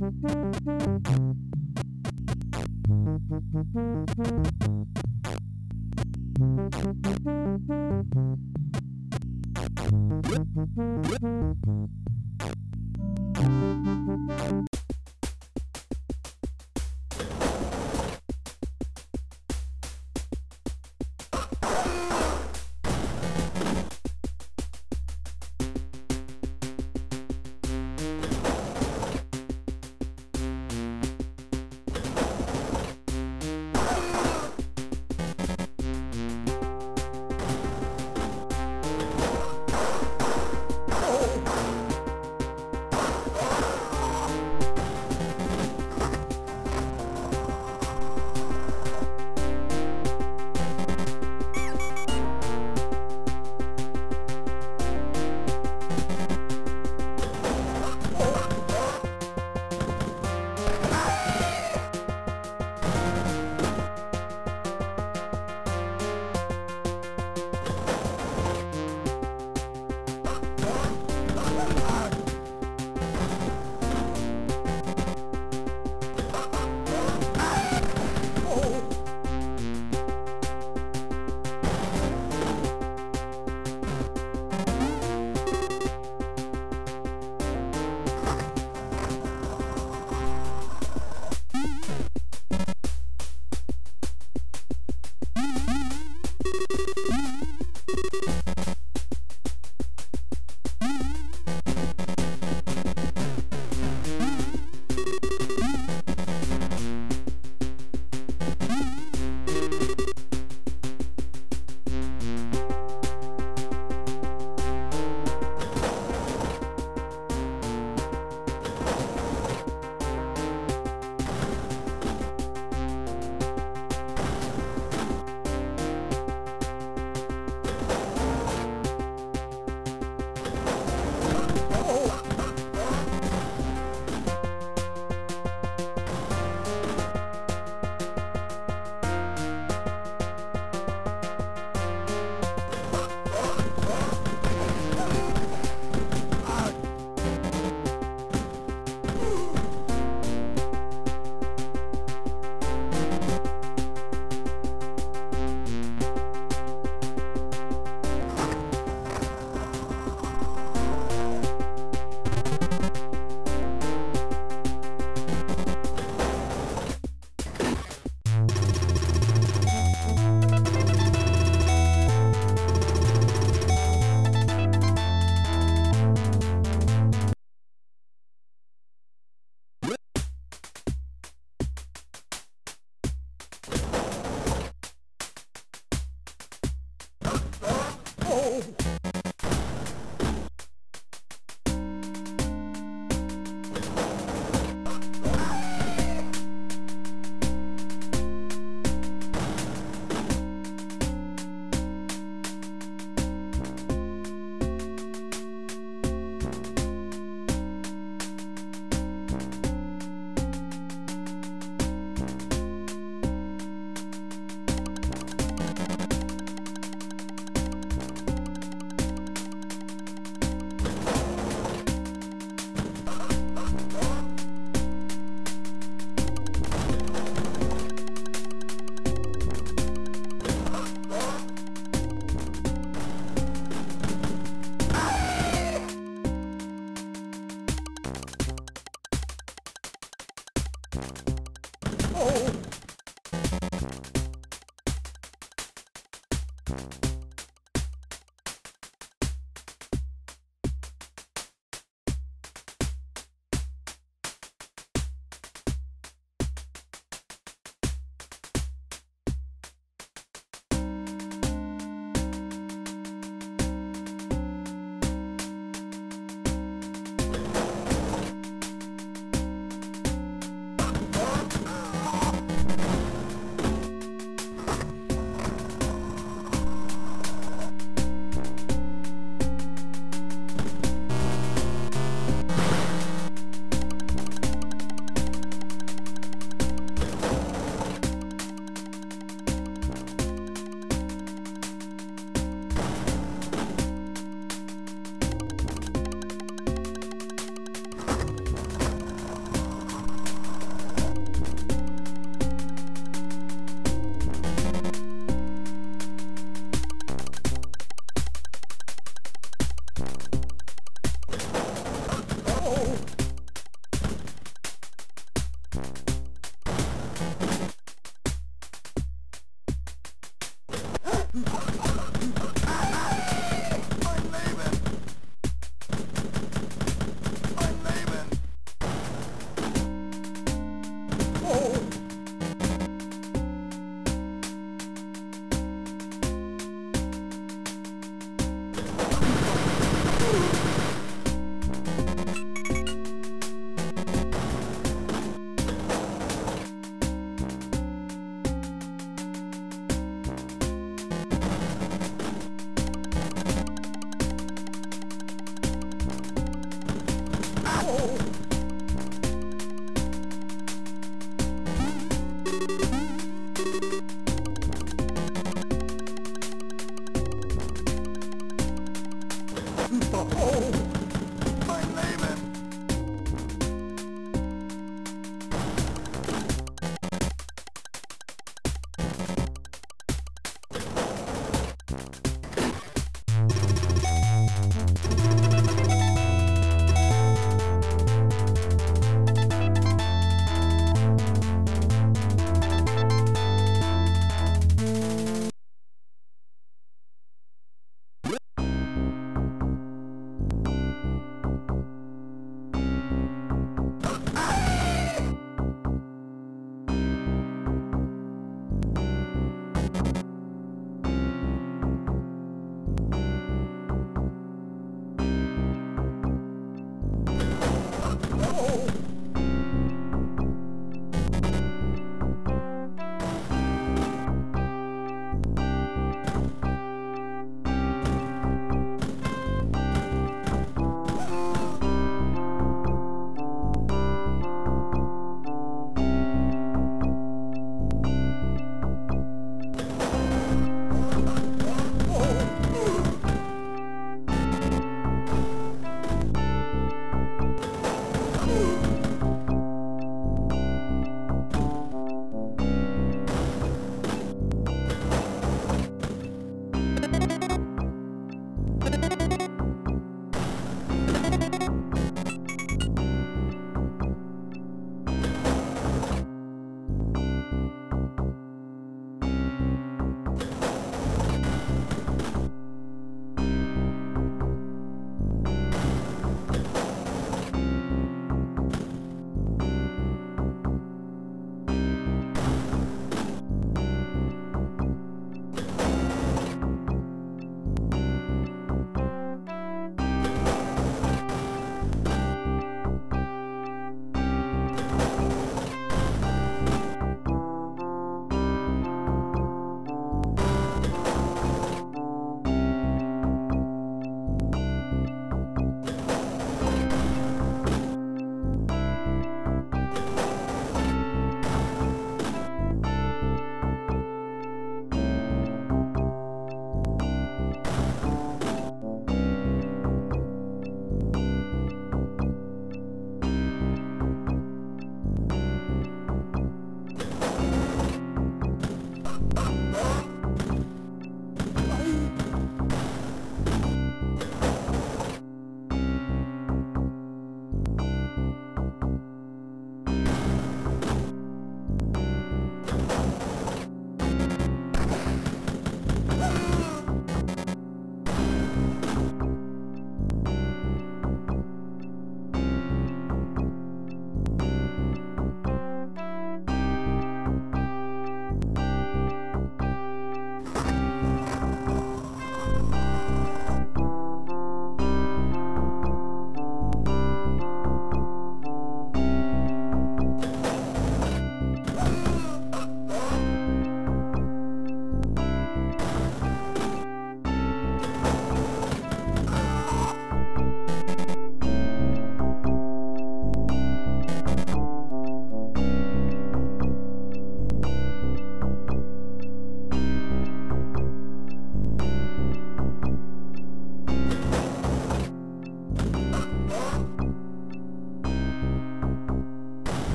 Thank you.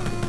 you.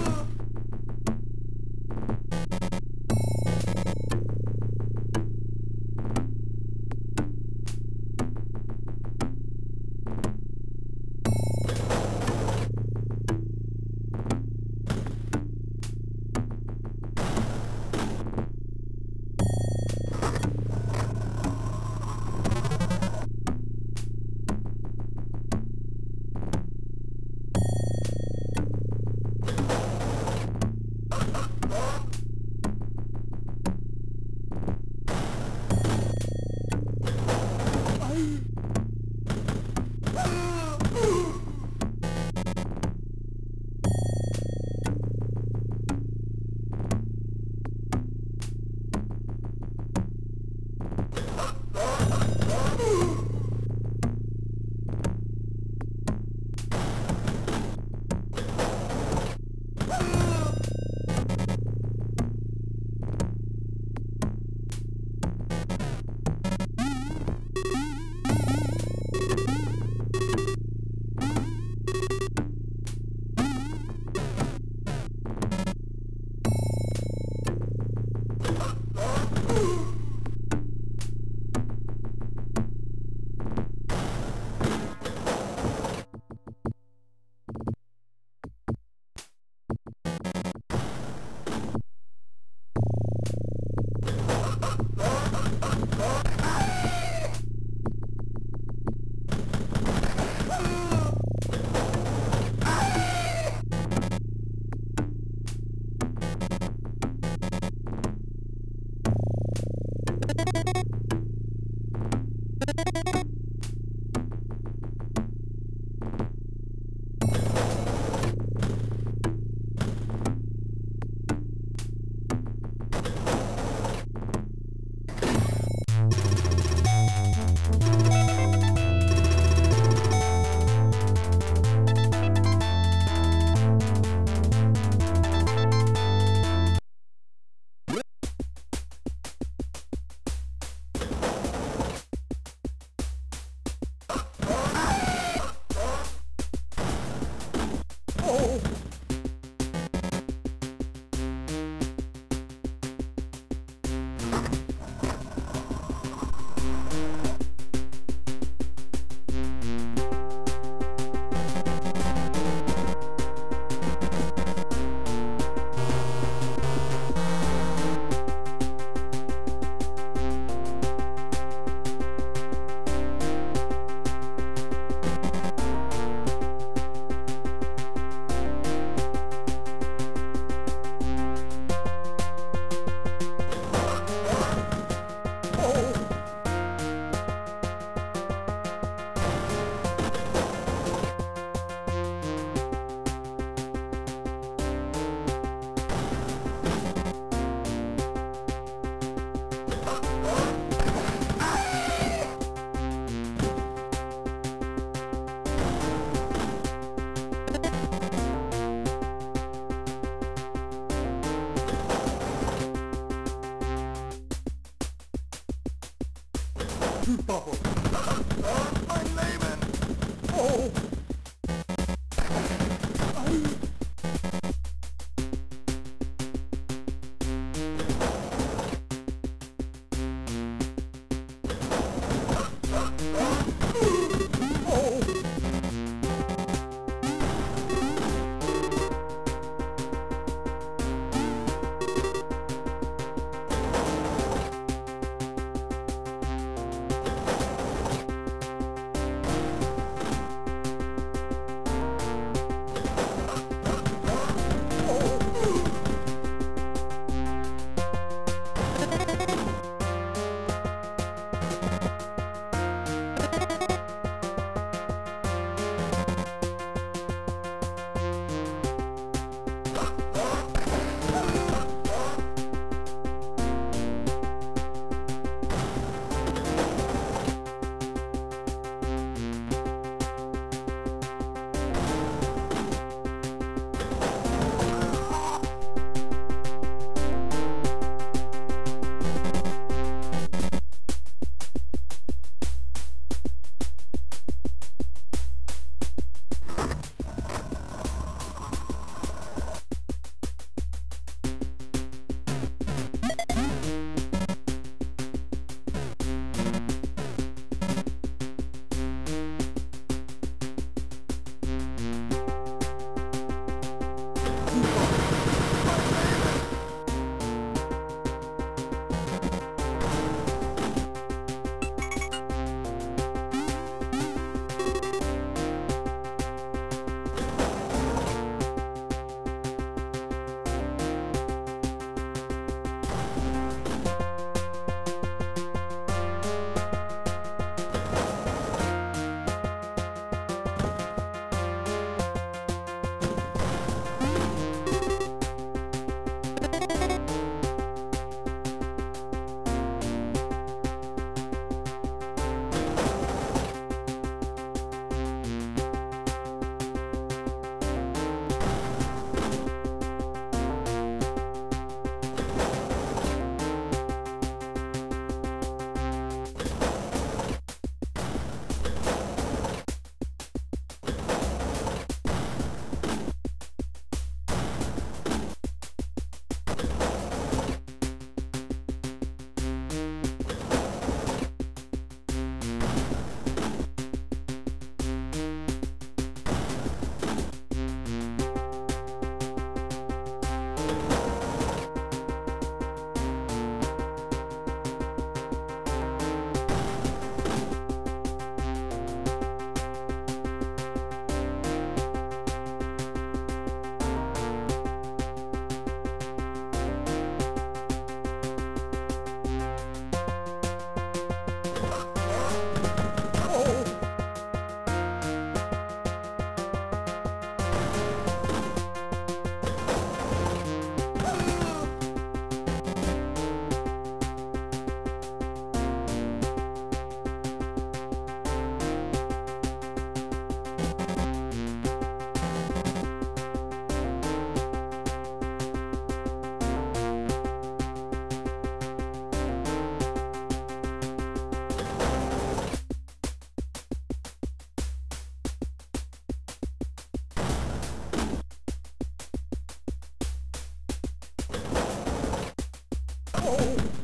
Oh!